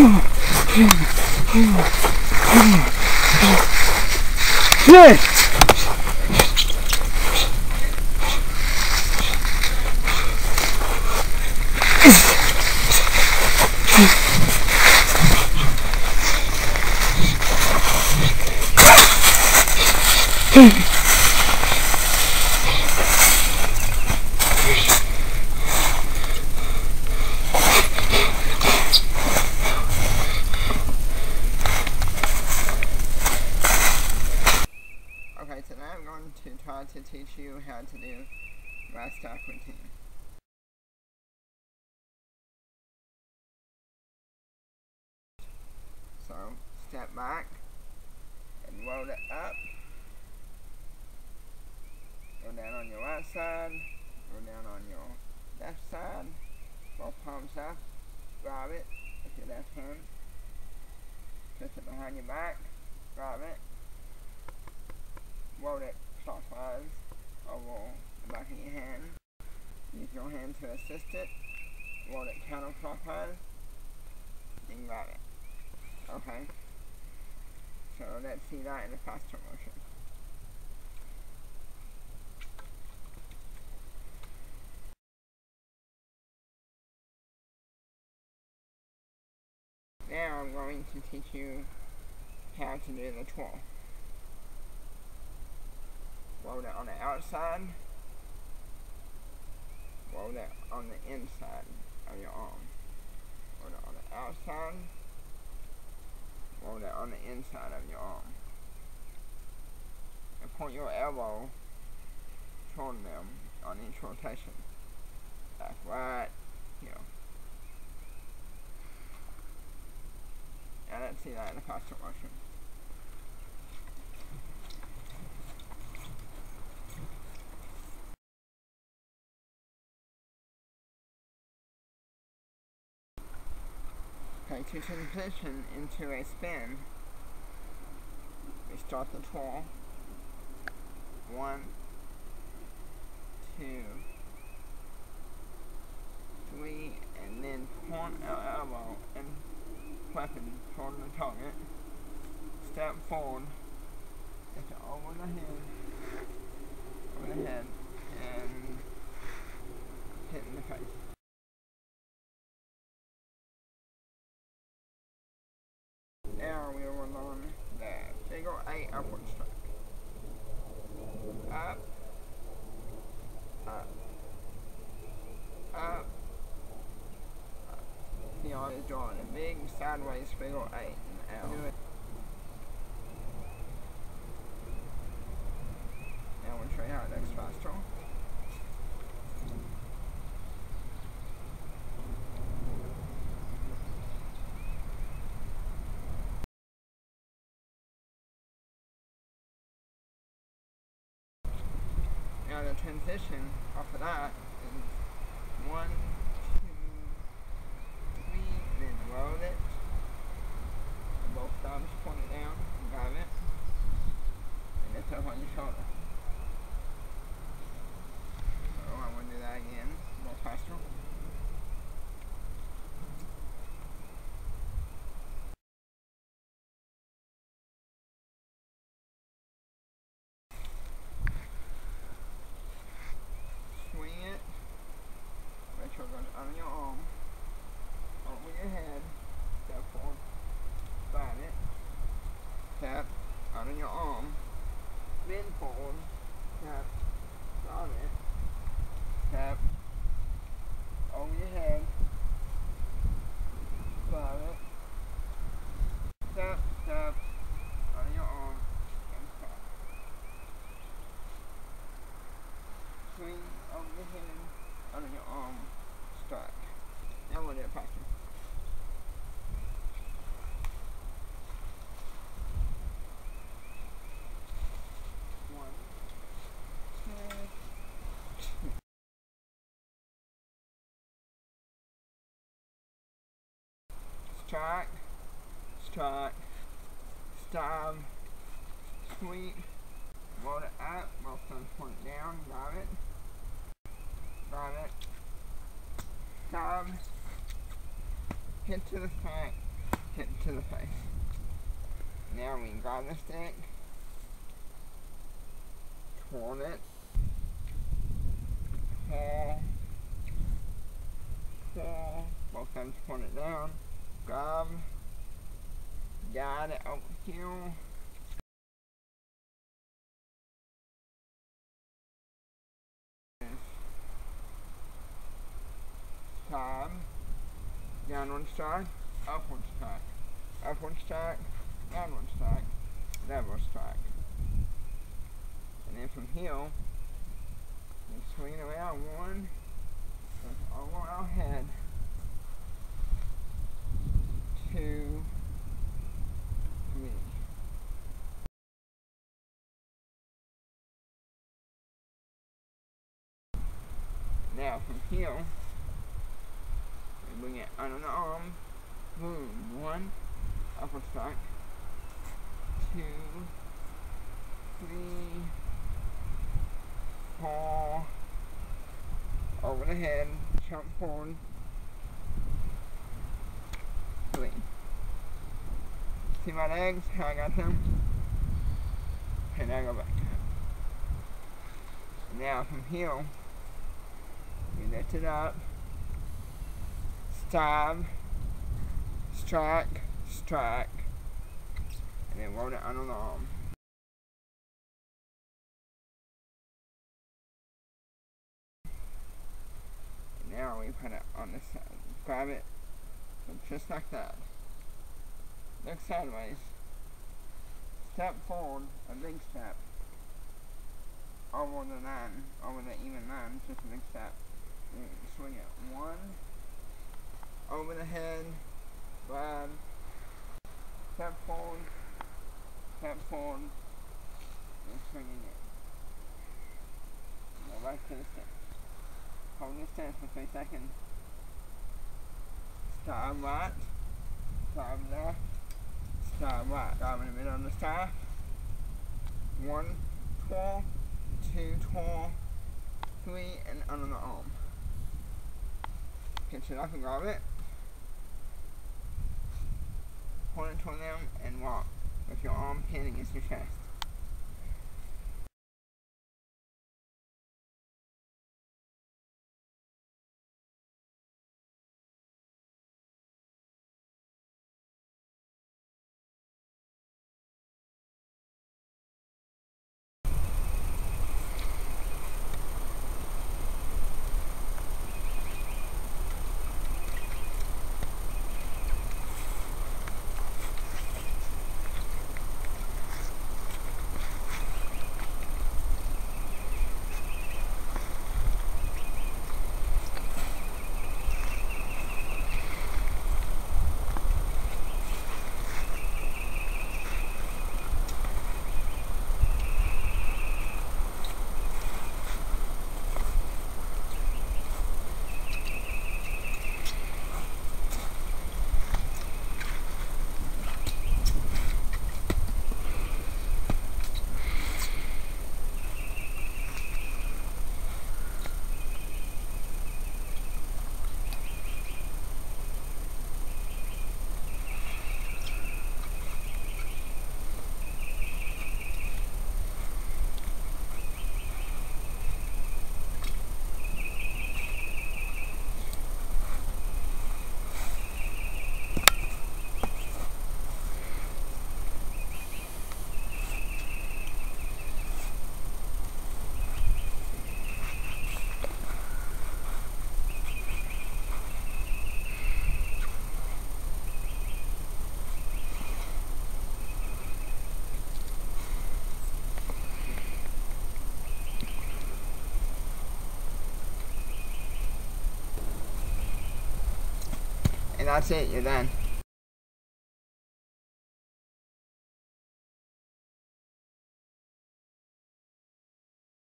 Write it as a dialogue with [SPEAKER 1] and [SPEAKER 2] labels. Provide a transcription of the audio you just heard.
[SPEAKER 1] Yeah.
[SPEAKER 2] Okay, to try to teach you how to do stack routine. So, step back and roll it up. Go down on your right side, go down on your left side, both palms up, grab it with your left hand, twist it behind your back, grab it, roll it clockwise over the back of your hand. Use your hand to assist it. Roll it counterclockwise. Then grab it. Okay. So let's see that in a faster motion. Now I'm going to teach you how to do the twirl. It on the outside. It on the inside of your arm. It on the outside. It on the inside of your arm. And point your elbow toward them on each rotation. Like right here. Now let's see that in a faster motion. Okay, to transition into a spin, we start the twirl. One, two, three, and then point our elbow and weapon toward the target. Step forward, over the head, over the head, and hit in the face. Eight strike. See how drawing a big sideways figure eight. Now we'll show you how it looks faster. Now the transition off of that one, two, three, then roll it. And both thumbs point it down, grab it, and lift up on your shoulder. So I'm gonna do that again, a little faster. swing it, make sure it goes under your arm, over your head, step forward, slide it, tap, under your arm, bend forward, tap, slide it, tap, over your head, slide it, tap, tap, under your arm, and stop. Um, the head, under your arm, strike. It. One, two, strike, strike, stab, sweep, roll it up, both thumbs point down, got it, got it, stab, hit to the back, hit to the face. Now we grab the stick, twirl it, pull, pull, both thumbs point it down, grab, got it. Over here. Down one strike, up one strike, up one strike, down one strike, one strike. And then from here, swing around one, all around head, two, three. Now from here, we bring it under the arm, boom, one, strike, two, three, four, over the head, jump forward, three. See my legs, how I got them? And now I go back. Now from here, we lift it up, stab, strike, strike, and then roll it under the arm. And now we put it on this side. Grab it, just like that. Look sideways. Step forward, a big step. Over the nine, over the even nine, just a big step. And swing it. One, over the head, grab, step forward, forward, and swinging it. Go back to the stance. Hold the stance for three seconds. Stop right, stop left, stop right. Stop in the middle of the staff. One, twirl, two, twirl, three, and under the arm. Pinch it up and grab it. Hold it toward them and walk with your arm pinned against your chest. That's it, you're done.